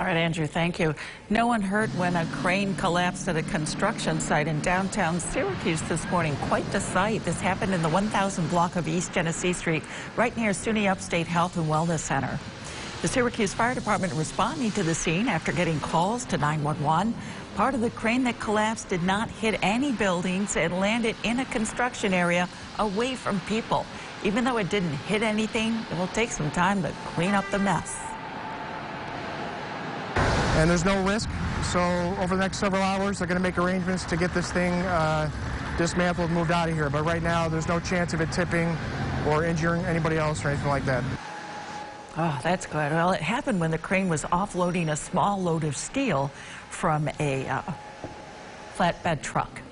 All right, Andrew, thank you. No one hurt when a crane collapsed at a construction site in downtown Syracuse this morning. Quite the sight. This happened in the 1000 block of East Genesee Street, right near SUNY Upstate Health and Wellness Center. The Syracuse Fire Department responding to the scene after getting calls to 911. Part of the crane that collapsed did not hit any buildings. It landed in a construction area away from people. Even though it didn't hit anything, it will take some time to clean up the mess and there's no risk. So over the next several hours, they're going to make arrangements to get this thing uh, dismantled and moved out of here. But right now, there's no chance of it tipping or injuring anybody else or anything like that. Oh, that's good. Well, it happened when the crane was offloading a small load of steel from a uh, flatbed truck.